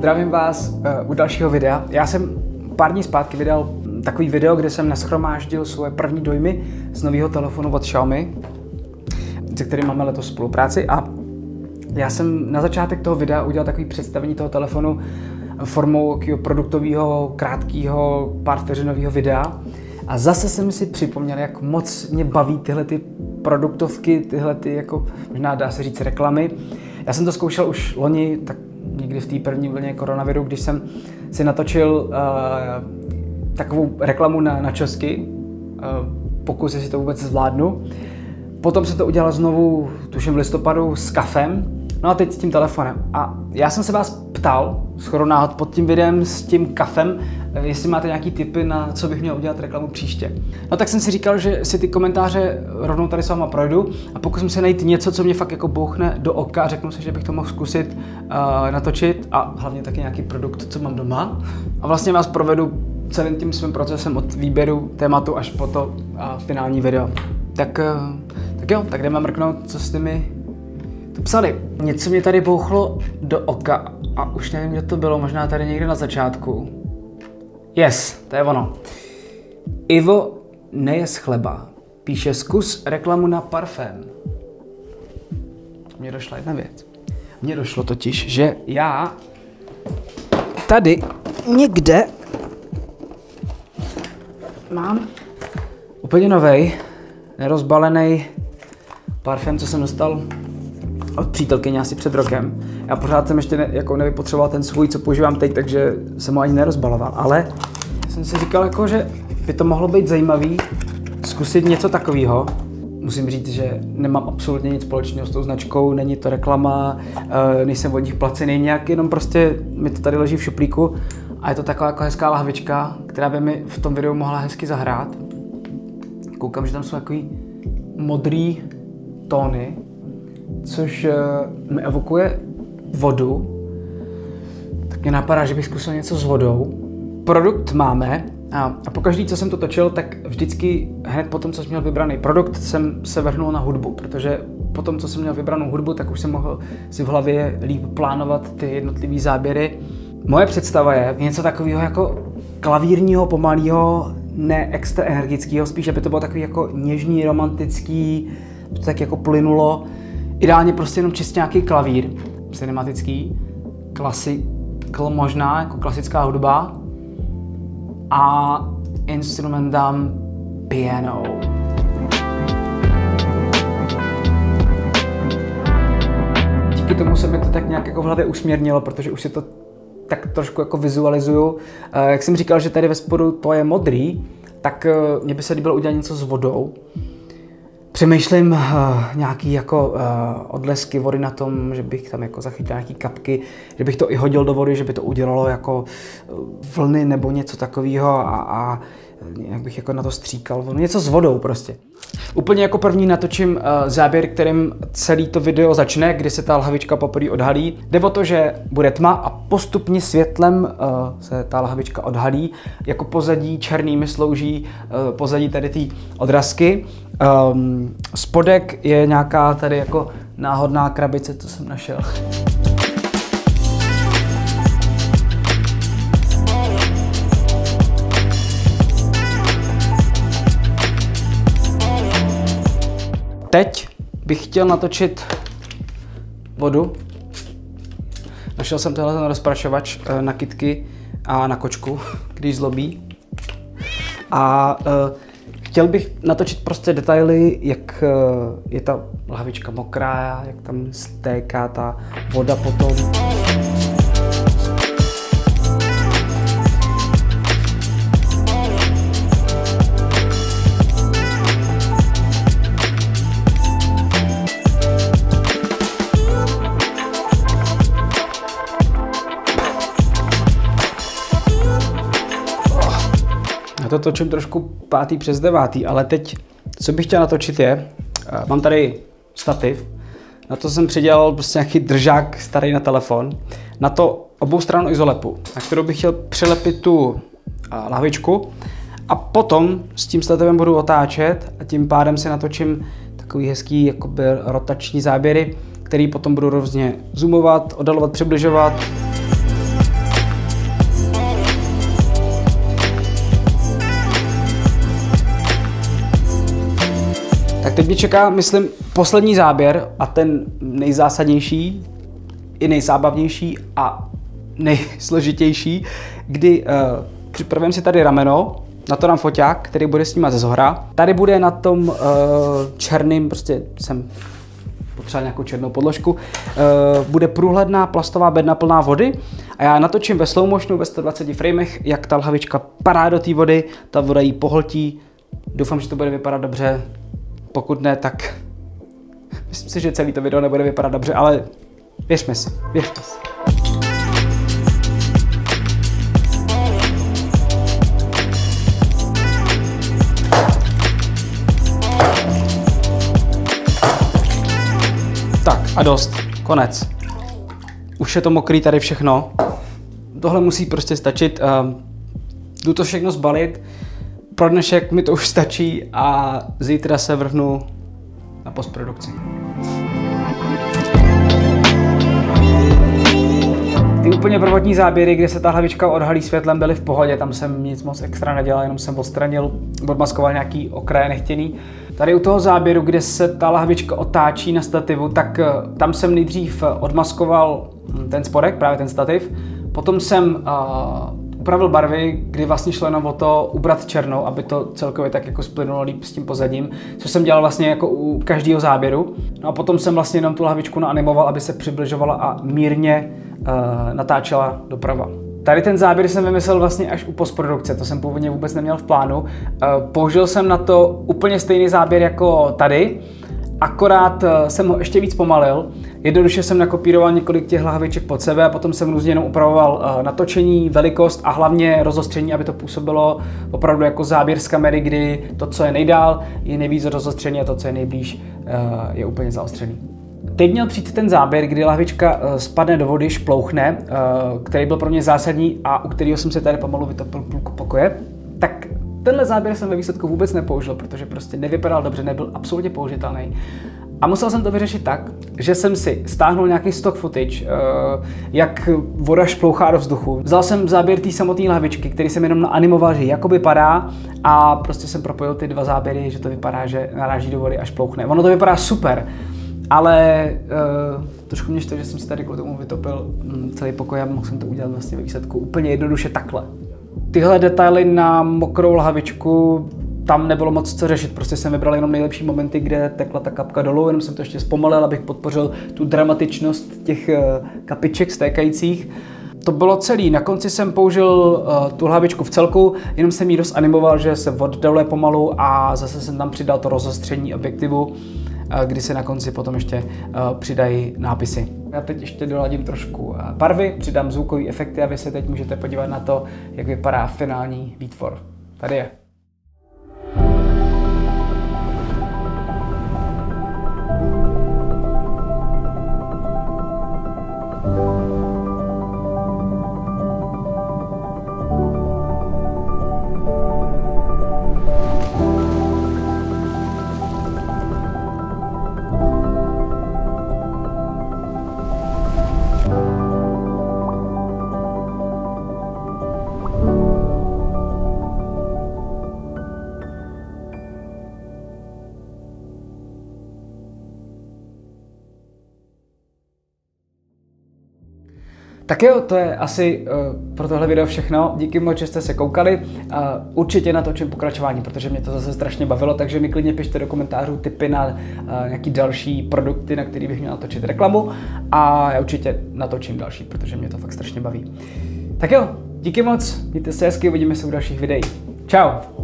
Zdravím vás uh, u dalšího videa. Já jsem pár dní zpátky vydal takový video, kde jsem nashromáždil svoje první dojmy z nového telefonu od Xiaomi, se kterým máme letos spolupráci a já jsem na začátek toho videa udělal takový představení toho telefonu formou produktového, krátkého, pár vteřinového videa. A zase jsem si připomněl, jak moc mě baví tyhle ty produktovky, tyhle ty, jako možná dá se říct, reklamy. Já jsem to zkoušel už loni, tak někdy v té první vlně koronaviru, když jsem si natočil uh, takovou reklamu na, na česky, uh, pokus, jestli to vůbec zvládnu. Potom se to udělal znovu, tuším v listopadu, s kafem, no a teď s tím telefonem. A já jsem se vás ptal, skoro náhod pod tím videem s tím kafem, eh, jestli máte nějaký tipy na co bych měl udělat reklamu příště. No tak jsem si říkal, že si ty komentáře rovnou tady s váma projdu a pokusím se najít něco, co mě fakt jako bouchne do oka řeknu si, že bych to mohl zkusit uh, natočit a hlavně taky nějaký produkt, co mám doma. A vlastně vás provedu celým tím svým procesem od výběru tématu až po to a finální video. Tak, uh, tak jo, tak jdeme mrknout, co jste mi tu psali. Něco mě tady bouchlo do oka a už nevím, kde to bylo, možná tady někde na začátku. Yes, to je ono. Ivo nejes chleba. Píše zkus reklamu na parfém. Mně došla jedna věc. Mně došlo totiž, že já tady někde mám úplně novej, nerozbalený parfém, co jsem dostal od přítelkyně asi před rokem. Já pořád jsem ještě ne, jako nevypotřeboval ten svůj, co používám teď, takže jsem ho ani nerozbaloval. Ale jsem si říkal, jako, že by to mohlo být zajímavý zkusit něco takového. Musím říct, že nemám absolutně nic společného s tou značkou, není to reklama, eh, nejsem od nich placený nějak, jenom prostě mi to tady leží v šuplíku a je to taková jako hezká lahvička, která by mi v tom videu mohla hezky zahrát. Koukám, že tam jsou takový modrý tóny, což uh, mi evokuje vodu, tak mě napadá, že bych zkusil něco s vodou. Produkt máme a, a pokaždý, co jsem to točil, tak vždycky hned po tom, co jsem měl vybraný produkt, jsem se vrhnul na hudbu, protože po tom, co jsem měl vybranou hudbu, tak už jsem mohl si v hlavě líp plánovat ty jednotlivé záběry. Moje představa je něco takového jako klavírního, pomalého, ne extra energického, spíš, aby to bylo takový jako něžný, romantický, tak jako plynulo. Ideálně prostě jenom čistě nějaký klavír, cinematický, klasikl možná, jako klasická hudba a instrument dám piano. Díky tomu se mi to tak nějak jako v hlavě usměrnilo, protože už si to tak trošku jako vizualizuju. Eh, jak jsem říkal, že tady ve spodu to je modrý, tak eh, mně by se líbilo udělat něco s vodou. Přemýšlím uh, nějaký jako uh, odlesky vody na tom, že bych tam jako zachytil nějaký kapky, že bych to i hodil do vody, že by to udělalo jako vlny nebo něco takového a, a jak bych jako na to stříkal, něco s vodou prostě. Úplně jako první natočím uh, záběr, kterým celý to video začne, kdy se ta lahvička poprvé odhalí. Jde o to, že bude tma a postupně světlem uh, se ta lahvička odhalí. Jako pozadí černými slouží uh, pozadí tady ty odrazky. Um, spodek je nějaká tady jako náhodná krabice, co jsem našel. Teď bych chtěl natočit vodu. Našel jsem tenhle ten rozprašovač eh, na kitky a na kočku, když zlobí. A uh, chtěl bych natočit prostě detaily, jak uh, je ta lahvička mokrá, jak tam stéká ta voda potom. To točím trošku pátý přes devátý, ale teď, co bych chtěl natočit je, uh, mám tady stativ, na to jsem přidělal prostě nějaký držák starý na telefon, na to obou stranu izolepu, na kterou bych chtěl přilepit tu uh, lahvičku a potom s tím stativem budu otáčet a tím pádem si natočím takový hezký jakoby rotační záběry, který potom budu různě zoomovat, oddalovat, přibližovat. Tak teď mě čeká, myslím, poslední záběr a ten nejzásadnější, i nejzábavnější a nejsložitější, kdy uh, připravím si tady rameno, na to dám foťák, který bude snímat ze zhora. Tady bude na tom uh, černým, prostě jsem potřeboval nějakou černou podložku, uh, bude průhledná plastová bedna plná vody a já natočím ve slow motionu ve 120 framech, jak ta lhavička padá do té vody, ta voda jí pohltí. Doufám, že to bude vypadat dobře, pokud ne, tak myslím si, že celý to video nebude vypadat dobře, ale věřme si, věřme si. Tak a dost, konec. Už je to mokrý tady všechno. Tohle musí prostě stačit. Uh, jdu to všechno zbalit. Pro dnešek mi to už stačí a zítra se vrhnu na postprodukci. Ty úplně prvotní záběry, kde se ta hlavička odhalí světlem, byly v pohodě, tam jsem nic moc extra nedělal, jenom jsem odstranil, odmaskoval nějaký okraje nechtěný. Tady u toho záběru, kde se ta lahvička otáčí na stativu, tak eh, tam jsem nejdřív odmaskoval hm, ten spodek, právě ten stativ, potom jsem uh, upravil barvy, kdy vlastně šlo jenom o to ubrat černou, aby to celkově tak jako splynulo líp s tím pozadím, což jsem dělal vlastně jako u každého záběru. No a potom jsem vlastně jenom tu lahvičku naanimoval, aby se přibližovala a mírně uh, natáčela doprava. Tady ten záběr jsem vymyslel vlastně až u postprodukce, to jsem původně vůbec neměl v plánu. Uh, použil jsem na to úplně stejný záběr jako tady, akorát eh, jsem ho ještě víc pomalil. Jednoduše jsem nakopíroval několik těch lahviček pod sebe a potom jsem různě jenom upravoval eh, natočení, velikost a hlavně rozostření, aby to působilo opravdu jako záběr z kamery, kdy to, co je nejdál, je nejvíc rozostření a to, co je nejblíž, eh, je úplně zaostřený. Teď měl přijít ten záběr, kdy lahvička spadne do vody, šplouchne, který byl pro mě zásadní a u kterého jsem se tady pomalu vytopil půlku pokoje. Tak Tenhle záběr jsem ve výsledku vůbec nepoužil, protože prostě nevypadal dobře, nebyl absolutně použitelný. A musel jsem to vyřešit tak, že jsem si stáhnul nějaký stock footage, uh, jak voda šplouchá do vzduchu. Vzal jsem záběr té samotné lahvičky, který jsem jenom animoval, že jakoby padá a prostě jsem propojil ty dva záběry, že to vypadá, že naráží do vody a šplouchne. Ono to vypadá super, ale uh, trošku mě štve, že jsem si tady kvůli tomu vytopil um, celý pokoj a mohl jsem to udělat vlastně ve výsledku úplně jednoduše takhle. Tyhle detaily na mokrou lahavičku tam nebylo moc co řešit, prostě jsem vybral jenom nejlepší momenty, kde tekla ta kapka dolů, jenom jsem to ještě zpomalil, abych podpořil tu dramatičnost těch eh, kapiček stékajících. To bylo celý. Na konci jsem použil uh, tu hlavičku v celku, jenom jsem ji dost animoval, že se oddaluje pomalu a zase jsem tam přidal to rozostření objektivu kdy se na konci potom ještě eh, přidají nápisy. Já teď ještě doladím trošku eh, barvy, přidám zvukové efekty a vy se teď můžete podívat na to, jak vypadá finální výtvor. Tady je. Tak jo, to je asi uh, pro tohle video všechno. Díky moc, že jste se koukali. Uh, určitě natočím pokračování, protože mě to zase strašně bavilo, takže mi klidně pište do komentářů tipy na uh, nějaký další produkty, na který bych měl natočit reklamu a já určitě natočím další, protože mě to fakt strašně baví. Tak jo, díky moc, mějte se hezky, uvidíme se u dalších videí. Ciao.